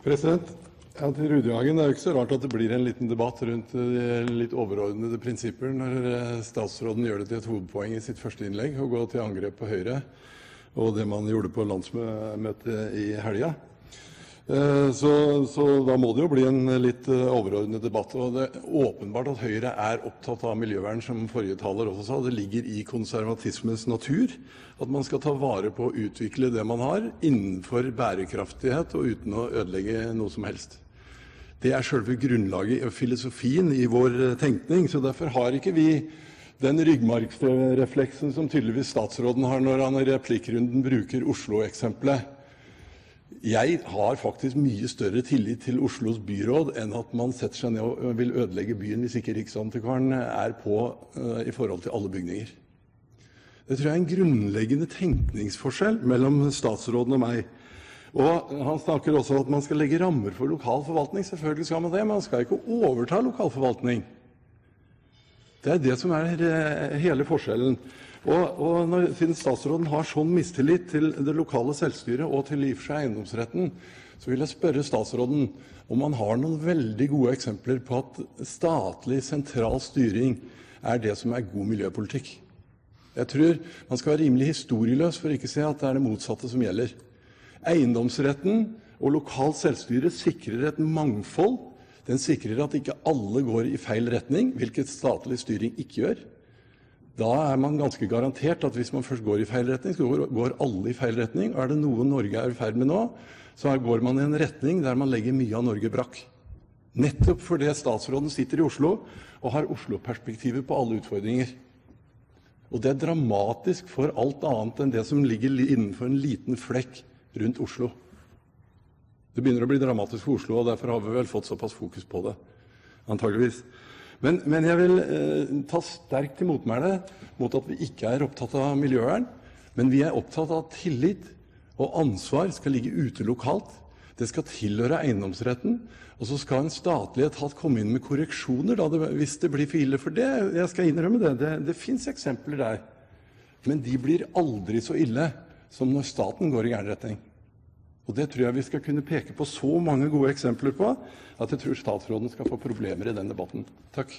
Til Rudihagen, Det er jo ikke så rart at det blir en liten debatt rundt de litt overordnede prinsipper når eh, statsråden gjør det til et hovedpoeng i sitt første innlegg å gå til angrep på Høyre og det man gjorde på landsmøtet i helga. Eh, Så, så da må det jo bli en litt eh, overordnet debatt. og Det er åpenbart at Høyre er opptatt av miljøvern, som forrige taler også sa. Det ligger i konservatismens natur at man skal ta vare på å utvikle det man har, innenfor bærekraftighet og uten å ødelegge noe som helst. Det er selve grunnlaget og filosofien i vår eh, tenkning. så Derfor har ikke vi den ryggmargsrefleksen som tydeligvis statsråden har når han i replikkrunden bruker Oslo-eksempelet. Jeg har faktisk mye større tillit til Oslos byråd enn at man setter seg ned og vil ødelegge byen hvis ikke Riksantikvaren er på eh, i forhold til alle bygninger. Det tror jeg er en grunnleggende tenkningsforskjell mellom statsråden og meg. Og Han snakker også om at man skal legge rammer for lokal forvaltning. Selvfølgelig skal man det, men man skal ikke overta lokal forvaltning. Det er det som er eh, hele forskjellen. Og, Siden statsråden har sånn mistillit til det lokale selvstyret og i og for seg eiendomsretten, så vil jeg spørre statsråden om han har noen veldig gode eksempler på at statlig, sentral styring er det som er god miljøpolitikk. Jeg tror man skal være rimelig historieløs for ikke å se at det er det motsatte som gjelder. Eiendomsretten og lokalt selvstyre sikrer et mangfold. Den sikrer at ikke alle går i feil retning, hvilket statlig styring ikke gjør. Da er man ganske garantert at hvis man først går i feil retning, så går, alle i feil retning. Og er det noe Norge er i ferd med nå, så går man i en retning der man legger mye av Norge brakk. Nettopp fordi statsråden sitter i Oslo og har Oslo-perspektivet på alle utfordringer. Og det er dramatisk for alt annet enn det som ligger innenfor en liten flekk rundt Oslo. Det begynner å bli dramatisk for Oslo, og derfor har vi vel fått såpass fokus på det. Antageligvis. Men, men jeg vil eh, ta sterkt til motmæle mot at vi ikke er opptatt av miljøvern. Men vi er opptatt av at tillit og ansvar skal ligge ute lokalt. Det skal tilhøre eiendomsretten. Og så skal en statlig etat komme inn med korreksjoner da det, hvis det blir for ille. For det, jeg skal innrømme det, det, det fins eksempler der. Men de blir aldri så ille som når staten går i gæren retning. Og Det tror jeg vi skal kunne peke på så mange gode eksempler på at jeg tror statsråden skal få problemer i den debatten. Takk.